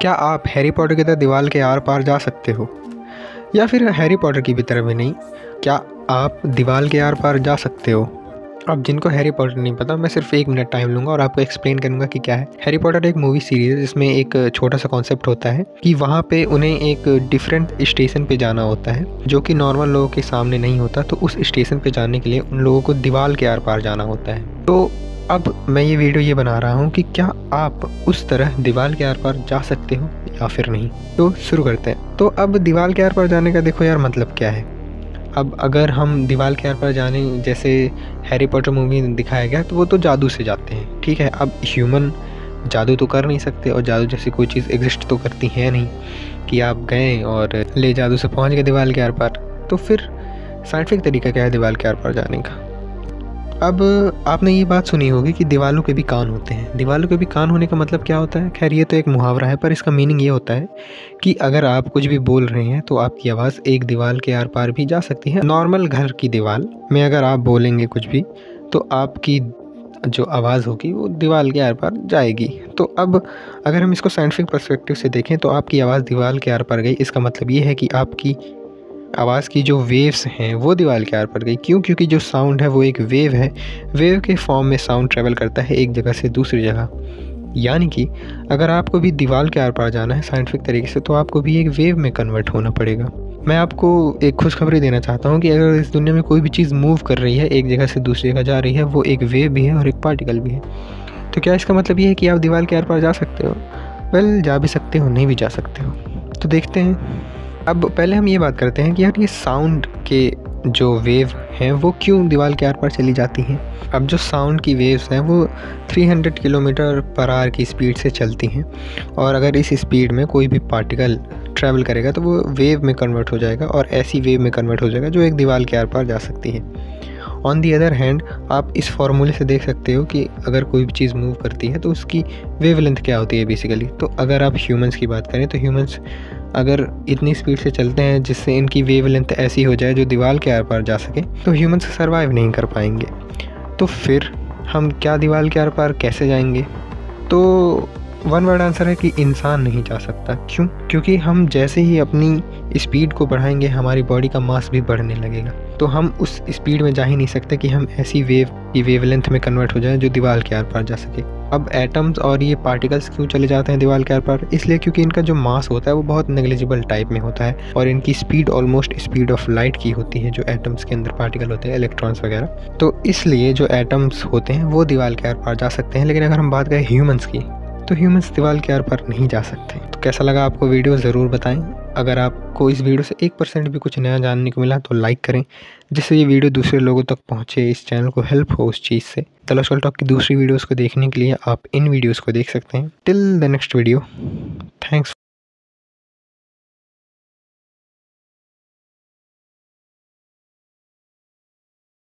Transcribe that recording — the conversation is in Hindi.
क्या आप हैरी पॉटर की तरह दीवार के आर पार जा सकते हो? या फिर हैरी पॉटर की भी तरह भी नहीं, क्या आप दीवार के आर पार जा सकते हो? अब जिनको हैरी पॉटर नहीं पता, मैं सिर्फ़ एक मिनट टाइम लूँगा और आपको एक्सप्लेन करूँगा कि क्या है। हैरी पॉटर एक मूवी सीरीज़ है, जिसमें एक छोटा सा कॉन्सेप्ट होता है कि वहाँ पे उन्हें एक डिफरेंट स्टेशन पे जाना होता है, जो कि नॉर्मल लोगों के सामने नहीं होता तो उस स्टेशन पे जाने के लिए उन लोगों को दीवार के आर पार जाना होता है। तो अब मैं ये वीडियो ये बना रहा हूँ कि क्या आप उस तरह दीवार के आर पार जा सकते हो या फिर नहीं? तो शुरू करते हैं। तो अब दीवार के आर पार जाने का देखो यार मतलब क्या है। अब अगर हम दीवार के आर पार जाने जैसे हैरी पॉटर मूवी दिखाया गया तो वो तो जादू से जाते हैं, ठीक है? अब ह्यूमन जादू तो कर नहीं सकते और जादू जैसी कोई चीज़ एग्जिस्ट तो करती है नहीं कि आप गए और ले जादू से पहुँच गए दीवार के आर पार। तो फिर साइंटिफिक तरीका क्या है दीवार के आर पार जाने का? अब आपने ये बात सुनी होगी कि दीवालों के भी कान होते हैं। दीवालों के भी कान होने का मतलब क्या होता है? खैर, ये तो एक मुहावरा है, पर इसका मीनिंग ये होता है कि अगर आप कुछ भी बोल रहे हैं तो आपकी आवाज़ एक दीवार के आर पार भी जा सकती है। नॉर्मल घर की दीवार में अगर आप बोलेंगे कुछ भी तो आपकी जो आवाज़ होगी, वो दीवार के आर पार जाएगी। तो अब अगर हम इसको साइंटिफिक परस्पेक्टिव से देखें तो आपकी आवाज़ दीवार के आर पार गई। इसका मतलब ये है कि आपकी आवाज़ की जो वेव्स हैं, वो दीवार के आर पर गई। क्यों? क्योंकि जो साउंड है, वो एक वेव है। वेव के फॉर्म में साउंड ट्रेवल करता है एक जगह से दूसरी जगह। यानी कि, अगर आपको भी दीवार के आर पार जाना है साइंटिफिक तरीके से तो आपको भी एक वेव में कन्वर्ट होना पड़ेगा। मैं आपको एक खुशखबरी देना चाहता हूँ कि अगर इस दुनिया में कोई भी चीज़ मूव कर रही है, एक जगह से दूसरी जगह जा रही है, वो एक वेव भी है और एक पार्टिकल भी है। तो क्या इसका मतलब ये है कि आप दीवार के आर पार जा सकते हो? वेल जा भी सकते हो, नहीं भी जा सकते हो। तो देखते हैं। अब पहले हम ये बात करते हैं कि यार ये साउंड के जो वेव हैं, वो क्यों दीवार के आर पार चली जाती हैं? अब जो साउंड की वेव्स हैं, वो 300 किलोमीटर पर आर की स्पीड से चलती हैं। और अगर इस स्पीड में कोई भी पार्टिकल ट्रैवल करेगा तो वो वेव में कन्वर्ट हो जाएगा और ऐसी वेव में कन्वर्ट हो जाएगा जो एक दीवार के आर पार जा सकती है। ऑन दी अदर हैंड आप इस फार्मूले से देख सकते हो कि अगर कोई भी चीज़ मूव करती है तो उसकी वेव लेंथ क्या होती है बेसिकली तो अगर आप ह्यूमंस की बात करें तो ह्यूमंस अगर इतनी स्पीड से चलते हैं जिससे इनकी वेव लेंथ ऐसी हो जाए जो दीवार के आर पार जा सके तो ह्यूमंस सर्वाइव नहीं कर पाएँगे। तो फिर हम क्या दीवार के आर पार कैसे जाएँगे? तो वन वर्ड आंसर है कि इंसान नहीं जा सकता। क्यों? क्योंकि हम जैसे ही अपनी स्पीड को बढ़ाएँगे, हमारी बॉडी का मास भी बढ़ने लगेगा। तो हम उस स्पीड में जा ही नहीं सकते कि हम ऐसी वेव की वेव लेंथ में कन्वर्ट हो जाए जो दीवार के आर पार जा सके। अब एटम्स और ये पार्टिकल्स क्यों चले जाते हैं दीवार के आर पार इसलिए क्योंकि इनका जो मास होता है, वो बहुत नेग्लिजिबल टाइप में होता है और इनकी speed almost speed of light की होती है, जो एटम्स के अंदर पार्टिकल होते हैं इलेक्ट्रॉन्स वगैरह। तो इसलिए जो एटम्स होते हैं, वो दीवार के आर पार जा सकते हैं। लेकिन अगर हम बात करें ह्यूमंस की तो ह्यूमंस दीवार के आर पर नहीं जा सकते। तो कैसा लगा आपको वीडियो? ज़रूर बताएँ। अगर आपको इस वीडियो से एक परसेंट भी कुछ नया जानने को मिला तो लाइक करें, जिससे ये वीडियो दूसरे लोगों तक पहुँचे, इस चैनल को हेल्प हो उस चीज़ से। तलाशल टॉक की दूसरी वीडियोज़ को देखने के लिए आप इन वीडियोज़ को देख सकते हैं। Till the next video thanks